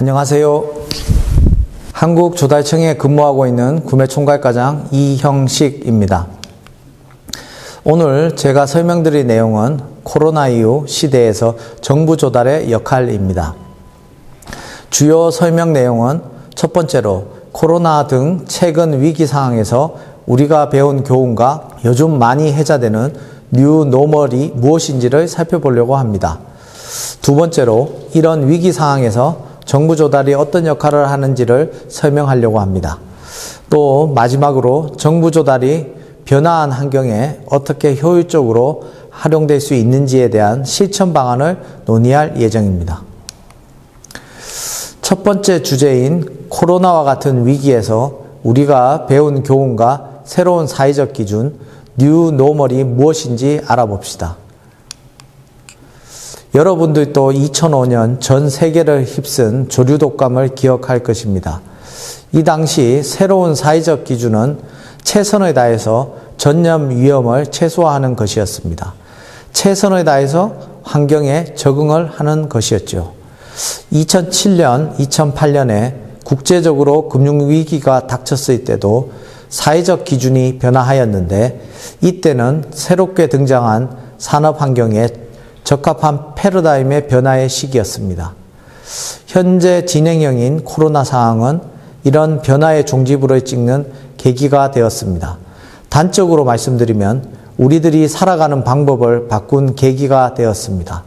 안녕하세요. 한국조달청에 근무하고 있는 구매총괄과장 이형식입니다. 오늘 제가 설명드릴 내용은 코로나 이후 시대에서 정부 조달의 역할입니다. 주요 설명 내용은 첫 번째로 코로나 등 최근 위기 상황에서 우리가 배운 교훈과 요즘 많이 회자되는 뉴 노멀이 무엇인지를 살펴보려고 합니다. 두 번째로 이런 위기 상황에서 정부 조달이 어떤 역할을 하는지를 설명하려고 합니다. 또 마지막으로 정부 조달이 변화한 환경에 어떻게 효율적으로 활용될 수 있는지에 대한 실천 방안을 논의할 예정입니다. 첫 번째 주제인 코로나와 같은 위기에서 우리가 배운 교훈과 새로운 사회적 기준, 뉴 노멀이 무엇인지 알아봅시다. 여러분들도 2005년 전 세계를 휩쓴 조류 독감을 기억할 것입니다. 이 당시 새로운 사회적 기준은 최선을 다해서 전염 위험을 최소화하는 것이었습니다. 최선을 다해서 환경에 적응을 하는 것이었죠. 2007년, 2008년에 국제적으로 금융위기가 닥쳤을 때도 사회적 기준이 변화하였는데 이때는 새롭게 등장한 산업 환경에 적합한 패러다임의 변화의 시기였습니다. 현재 진행형인 코로나 상황은 이런 변화의 종지부를 찍는 계기가 되었습니다. 단적으로 말씀드리면 우리들이 살아가는 방법을 바꾼 계기가 되었습니다.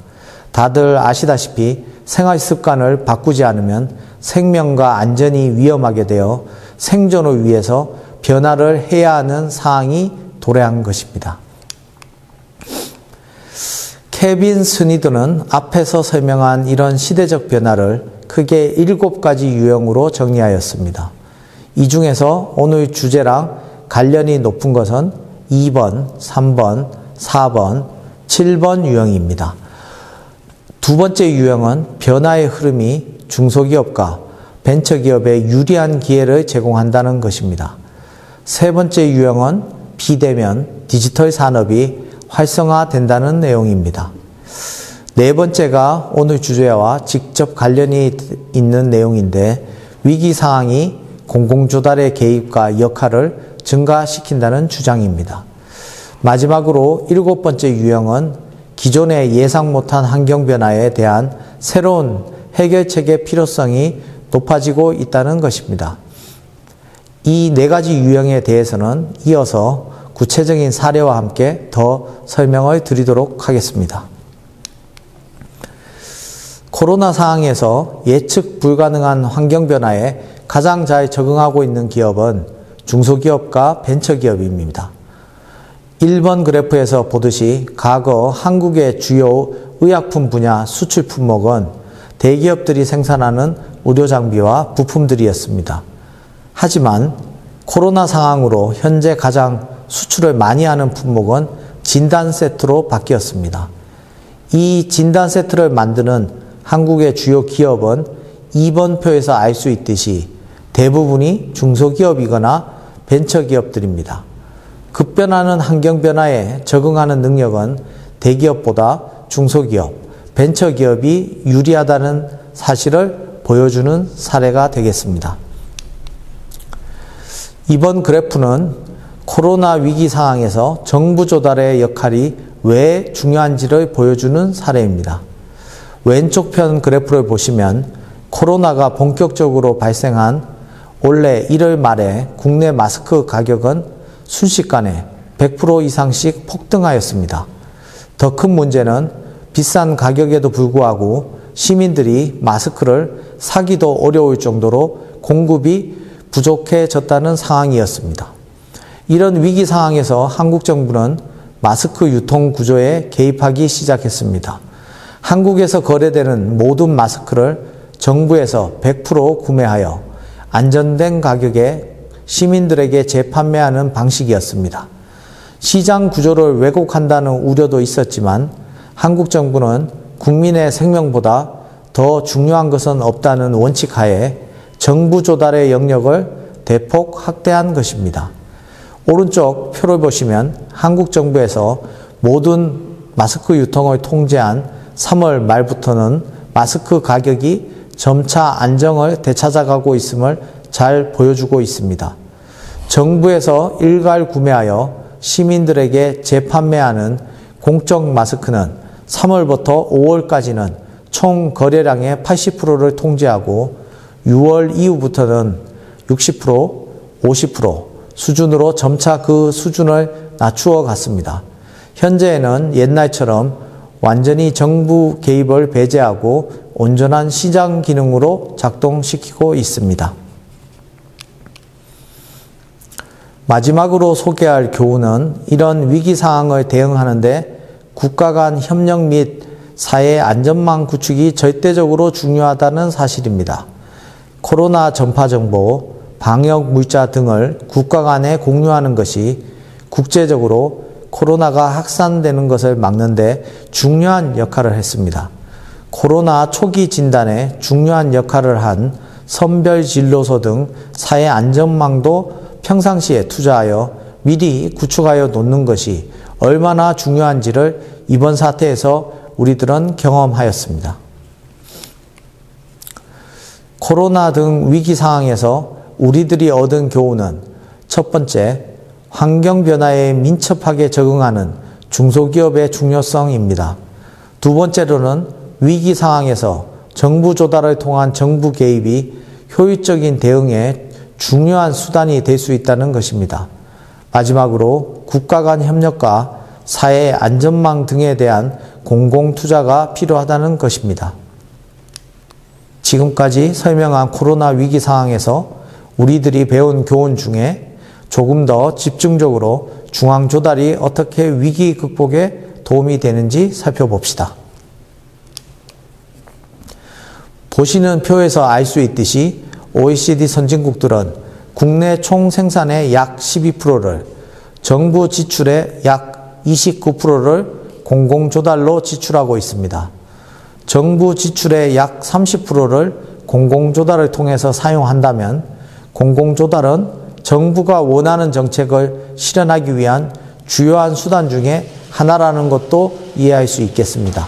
다들 아시다시피 생활 습관을 바꾸지 않으면 생명과 안전이 위험하게 되어 생존을 위해서 변화를 해야 하는 상황이 도래한 것입니다. 케빈 스니드는 앞에서 설명한 이런 시대적 변화를 크게 일곱 가지 유형으로 정리하였습니다. 이 중에서 오늘 주제랑 관련이 높은 것은 2번, 3번, 4번, 7번 유형입니다. 두 번째 유형은 변화의 흐름이 중소기업과 벤처기업에 유리한 기회를 제공한다는 것입니다. 세 번째 유형은 비대면 디지털 산업이 활성화된다는 내용입니다. 네 번째가 오늘 주제와 직접 관련이 있는 내용인데 위기 상황이 공공조달의 개입과 역할을 증가시킨다는 주장입니다. 마지막으로 일곱 번째 유형은 기존의 예상 못한 환경 변화에 대한 새로운 해결책의 필요성이 높아지고 있다는 것입니다. 이 네 가지 유형에 대해서는 이어서 구체적인 사례와 함께 더 설명을 드리도록 하겠습니다. 코로나 상황에서 예측 불가능한 환경 변화에 가장 잘 적응하고 있는 기업은 중소기업과 벤처기업입니다. 1번 그래프에서 보듯이 과거 한국의 주요 의약품 분야 수출 품목은 대기업들이 생산하는 의료 장비와 부품들이었습니다. 하지만 코로나 상황으로 현재 가장 수출을 많이 하는 품목은 진단 세트로 바뀌었습니다. 이 진단 세트를 만드는 한국의 주요 기업은 2번 표에서 알 수 있듯이 대부분이 중소기업이거나 벤처기업들입니다. 급변하는 환경 변화에 적응하는 능력은 대기업보다 중소기업, 벤처기업이 유리하다는 사실을 보여주는 사례가 되겠습니다. 이번 그래프는 코로나 위기 상황에서 정부 조달의 역할이 왜 중요한지를 보여주는 사례입니다. 왼쪽 편 그래프를 보시면 코로나가 본격적으로 발생한 올해 1월 말에 국내 마스크 가격은 순식간에 100% 이상씩 폭등하였습니다. 더 큰 문제는 비싼 가격에도 불구하고 시민들이 마스크를 사기도 어려울 정도로 공급이 부족해졌다는 상황이었습니다. 이런 위기 상황에서 한국 정부는 마스크 유통 구조에 개입하기 시작했습니다. 한국에서 거래되는 모든 마스크를 정부에서 100% 구매하여 안전된 가격에 시민들에게 재판매하는 방식이었습니다. 시장 구조를 왜곡한다는 우려도 있었지만 한국 정부는 국민의 생명보다 더 중요한 것은 없다는 원칙 하에 정부 조달의 영역을 대폭 확대한 것입니다. 오른쪽 표를 보시면 한국 정부에서 모든 마스크 유통을 통제한 3월 말부터는 마스크 가격이 점차 안정을 되찾아가고 있음을 잘 보여주고 있습니다. 정부에서 일괄 구매하여 시민들에게 재판매하는 공적 마스크는 3월부터 5월까지는 총 거래량의 80%를 통제하고 6월 이후부터는 60%, 50% 수준으로 점차 그 수준을 낮추어 갔습니다. 현재에는 옛날처럼 완전히 정부 개입을 배제하고 온전한 시장 기능으로 작동시키고 있습니다. 마지막으로 소개할 교훈은 이런 위기 상황을 대응하는데 국가 간 협력 및 사회 안전망 구축이 절대적으로 중요하다는 사실입니다. 코로나 전파 정보, 방역 물자 등을 국가 간에 공유하는 것이 국제적으로 코로나가 확산되는 것을 막는데 중요한 역할을 했습니다. 코로나 초기 진단에 중요한 역할을 한 선별 진료소 등 사회 안전망도 평상시에 투자하여 미리 구축하여 놓는 것이 얼마나 중요한지를 이번 사태에서 우리들은 경험하였습니다. 코로나 등 위기 상황에서 우리들이 얻은 교훈은 첫 번째, 환경 변화에 민첩하게 적응하는 중소기업의 중요성입니다. 두 번째로는 위기 상황에서 정부 조달을 통한 정부 개입이 효율적인 대응에 중요한 수단이 될 수 있다는 것입니다. 마지막으로 국가 간 협력과 사회 안전망 등에 대한 공공 투자가 필요하다는 것입니다. 지금까지 설명한 코로나 위기 상황에서 우리들이 배운 교훈 중에 조금 더 집중적으로 중앙 조달이 어떻게 위기 극복에 도움이 되는지 살펴봅시다. 보시는 표에서 알 수 있듯이 OECD 선진국들은 국내 총 생산의 약 12%를 정부 지출의 약 29%를 공공조달로 지출하고 있습니다. 정부 지출의 약 30%를 공공조달을 통해서 사용한다면 공공조달은 정부가 원하는 정책을 실현하기 위한 주요한 수단 중에 하나라는 것도 이해할 수 있겠습니다.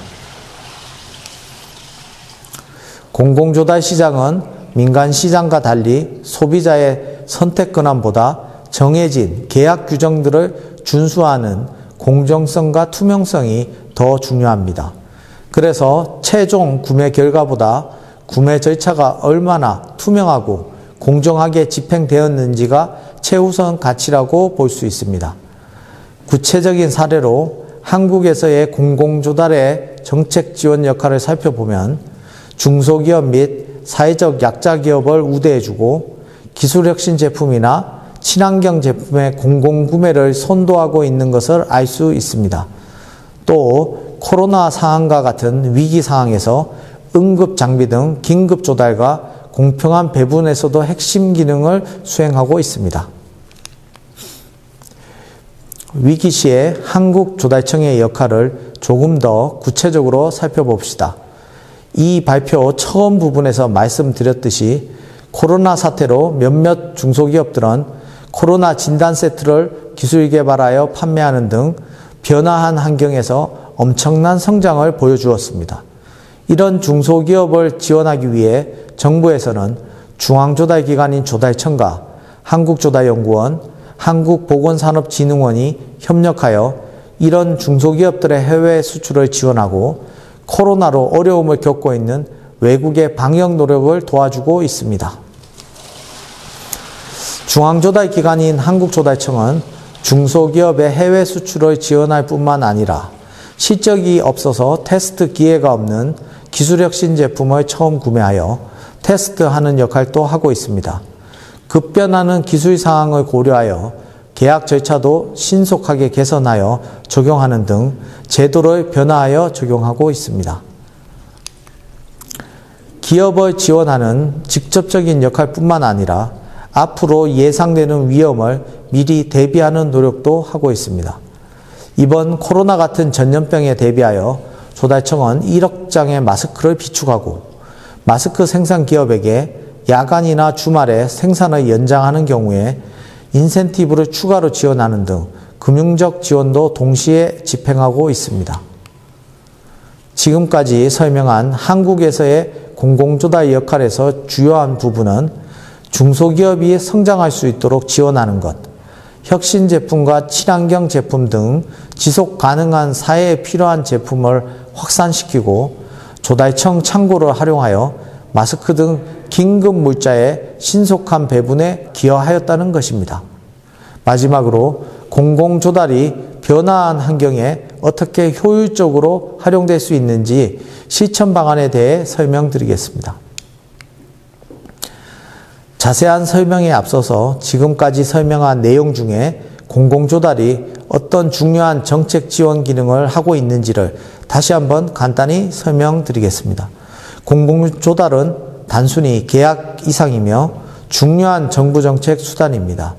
공공조달 시장은 민간 시장과 달리 소비자의 선택 권한보다 정해진 계약 규정들을 준수하는 공정성과 투명성이 더 중요합니다. 그래서 최종 구매 결과보다 구매 절차가 얼마나 투명하고 공정하게 집행되었는지가 최우선 가치라고 볼 수 있습니다. 구체적인 사례로 한국에서의 공공조달의 정책 지원 역할을 살펴보면 중소기업 및 사회적 약자 기업을 우대해주고 기술혁신 제품이나 친환경 제품의 공공구매를 선도하고 있는 것을 알 수 있습니다. 또 코로나 상황과 같은 위기 상황에서 응급 장비 등 긴급 조달과 공평한 배분에서도 핵심 기능을 수행하고 있습니다. 위기 시에 한국조달청의 역할을 조금 더 구체적으로 살펴봅시다. 이 발표 처음 부분에서 말씀드렸듯이 코로나 사태로 몇몇 중소기업들은 코로나 진단 세트를 기술 개발하여 판매하는 등 변화한 환경에서 엄청난 성장을 보여주었습니다. 이런 중소기업을 지원하기 위해 정부에서는 중앙조달기관인 조달청과 한국조달연구원, 한국보건산업진흥원이 협력하여 이런 중소기업들의 해외 수출을 지원하고 코로나로 어려움을 겪고 있는 외국의 방역 노력을 도와주고 있습니다. 중앙조달 기관인 한국조달청은 중소기업의 해외 수출을 지원할 뿐만 아니라 실적이 없어서 테스트 기회가 없는 기술혁신 제품을 처음 구매하여 테스트하는 역할도 하고 있습니다. 급변하는 기술 상황을 고려하여 계약 절차도 신속하게 개선하여 적용하는 등 제도를 변화하여 적용하고 있습니다. 기업을 지원하는 직접적인 역할뿐만 아니라 앞으로 예상되는 위험을 미리 대비하는 노력도 하고 있습니다. 이번 코로나 같은 전염병에 대비하여 조달청은 1억 장의 마스크를 비축하고 마스크 생산 기업에게 야간이나 주말에 생산을 연장하는 경우에 인센티브를 추가로 지원하는 등 금융적 지원도 동시에 집행하고 있습니다. 지금까지 설명한 한국에서의 공공조달의 역할에서 주요한 부분은 중소기업이 성장할 수 있도록 지원하는 것, 혁신 제품과 친환경 제품 등 지속 가능한 사회에 필요한 제품을 확산시키고 조달청 창고를 활용하여 마스크 등 긴급 물자의 신속한 배분에 기여하였다는 것입니다. 마지막으로 공공조달이 변화한 환경에 어떻게 효율적으로 활용될 수 있는지 실천 방안에 대해 설명드리겠습니다. 자세한 설명에 앞서서 지금까지 설명한 내용 중에 공공조달이 어떤 중요한 정책 지원 기능을 하고 있는지를 다시 한번 간단히 설명드리겠습니다. 공공조달은 단순히 계약 이상이며 중요한 정부 정책 수단입니다.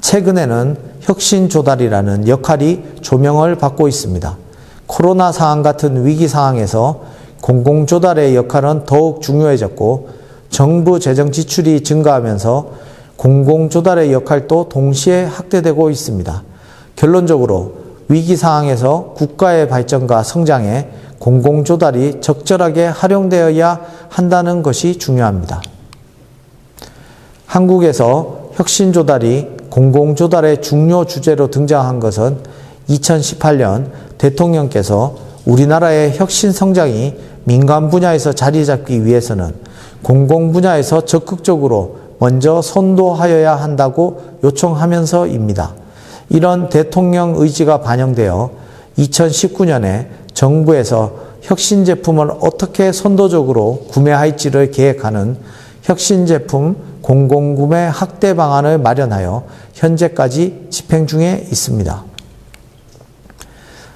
최근에는 혁신조달이라는 역할이 조명을 받고 있습니다. 코로나 상황 같은 위기 상황에서 공공조달의 역할은 더욱 중요해졌고 정부 재정 지출이 증가하면서 공공조달의 역할도 동시에 확대되고 있습니다. 결론적으로 위기 상황에서 국가의 발전과 성장에 공공조달이 적절하게 활용되어야 한다는 것이 중요합니다. 한국에서 혁신조달이 공공조달의 중요 주제로 등장한 것은 2018년 대통령께서 우리나라의 혁신 성장이 민간 분야에서 자리 잡기 위해서는 공공 분야에서 적극적으로 먼저 선도하여야 한다고 요청하면서입니다. 이런 대통령 의지가 반영되어 2019년에 정부에서 혁신 제품을 어떻게 선도적으로 구매할지를 계획하는 혁신 제품 공공구매 확대 방안을 마련하여 현재까지 집행 중에 있습니다.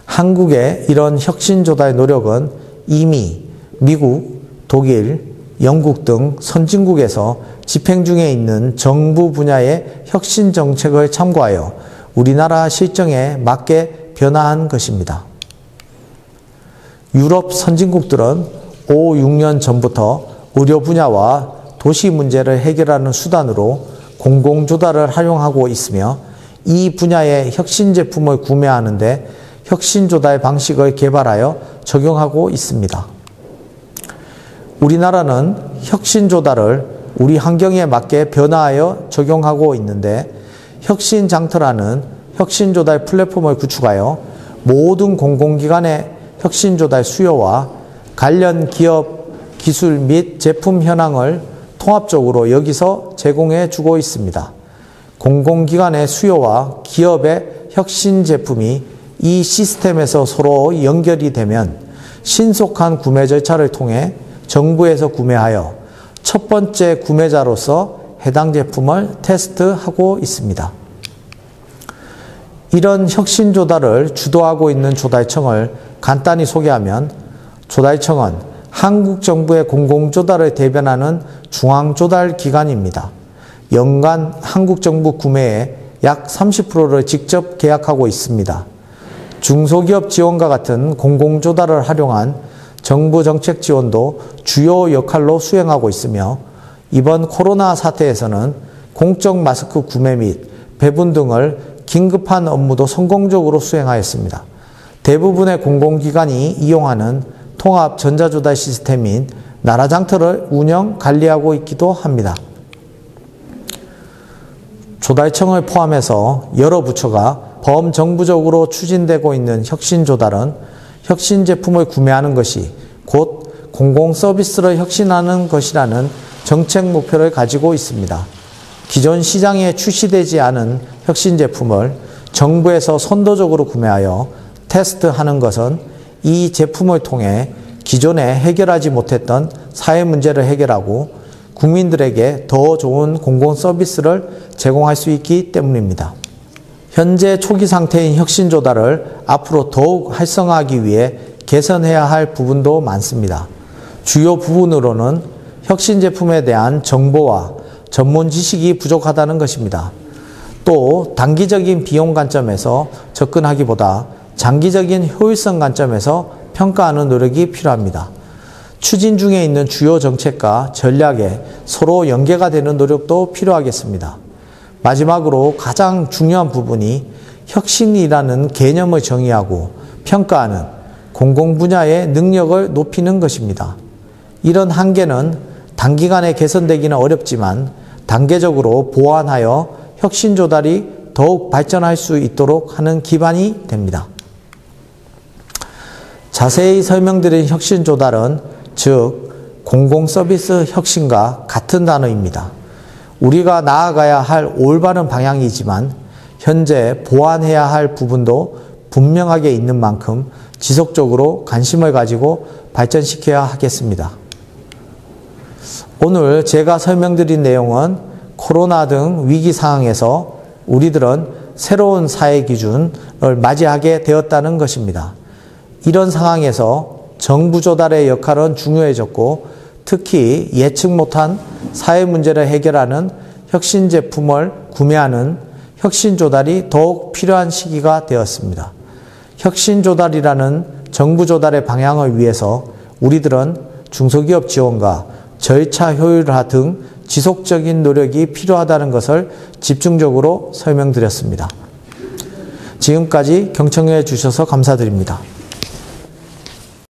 한국의 이런 혁신 조달 노력은 이미 미국, 독일, 영국 등 선진국에서 집행 중에 있는 정부 분야의 혁신 정책을 참고하여 우리나라 실정에 맞게 변화한 것입니다. 유럽 선진국들은 5, 6년 전부터 의료 분야와 도시 문제를 해결하는 수단으로 공공조달을 활용하고 있으며 이 분야의 혁신 제품을 구매하는데 혁신 조달 방식을 개발하여 적용하고 있습니다. 우리나라는 혁신 조달을 우리 환경에 맞게 변화하여 적용하고 있는데 혁신 장터라는 혁신 조달 플랫폼을 구축하여 모든 공공기관의 혁신 조달 수요와 관련 기업 기술 및 제품 현황을 통합적으로 여기서 제공해 주고 있습니다. 공공기관의 수요와 기업의 혁신 제품이 이 시스템에서 서로 연결이 되면 신속한 구매 절차를 통해 정부에서 구매하여 첫 번째 구매자로서 해당 제품을 테스트하고 있습니다. 이런 혁신 조달을 주도하고 있는 조달청을 간단히 소개하면 조달청은 한국 정부의 공공 조달을 대변하는 중앙 조달 기관입니다. 연간 한국 정부 구매의 약 30%를 직접 계약하고 있습니다. 중소기업 지원과 같은 공공 조달을 활용한 정부 정책 지원도 주요 역할로 수행하고 있으며 이번 코로나 사태에서는 공적 마스크 구매 및 배분 등을 긴급한 업무도 성공적으로 수행하였습니다. 대부분의 공공기관이 이용하는 통합 전자조달 시스템인 나라장터를 운영, 관리하고 있기도 합니다. 조달청을 포함해서 여러 부처가 범정부적으로 추진되고 있는 혁신조달은 혁신 제품을 구매하는 것이 곧 공공 서비스를 혁신하는 것이라는 정책 목표를 가지고 있습니다. 기존 시장에 출시되지 않은 혁신 제품을 정부에서 선도적으로 구매하여 테스트하는 것은 이 제품을 통해 기존에 해결하지 못했던 사회 문제를 해결하고 국민들에게 더 좋은 공공 서비스를 제공할 수 있기 때문입니다. 현재 초기 상태인 혁신 조달을 앞으로 더욱 활성화하기 위해 개선해야 할 부분도 많습니다. 주요 부분으로는 혁신 제품에 대한 정보와 전문 지식이 부족하다는 것입니다. 또 단기적인 비용 관점에서 접근하기보다 장기적인 효율성 관점에서 평가하는 노력이 필요합니다. 추진 중에 있는 주요 정책과 전략에 서로 연계가 되는 노력도 필요하겠습니다. 마지막으로 가장 중요한 부분이 혁신이라는 개념을 정의하고 평가하는 공공 분야의 능력을 높이는 것입니다. 이런 한계는 단기간에 개선되기는 어렵지만 단계적으로 보완하여 혁신 조달이 더욱 발전할 수 있도록 하는 기반이 됩니다. 자세히 설명드린 혁신 조달은 즉 공공 서비스 혁신과 같은 단어입니다. 우리가 나아가야 할 올바른 방향이지만 현재 보완해야 할 부분도 분명하게 있는 만큼 지속적으로 관심을 가지고 발전시켜야 하겠습니다. 오늘 제가 설명드린 내용은 코로나 등 위기 상황에서 우리들은 새로운 사회 기준을 맞이하게 되었다는 것입니다. 이런 상황에서 정부 조달의 역할은 중요해졌고 특히 예측 못한 사회 문제를 해결하는 혁신 제품을 구매하는 혁신 조달이 더욱 필요한 시기가 되었습니다. 혁신 조달이라는 정부 조달의 방향을 위해서 우리들은 중소기업 지원과 절차 효율화 등 지속적인 노력이 필요하다는 것을 집중적으로 설명드렸습니다. 지금까지 경청해 주셔서 감사드립니다.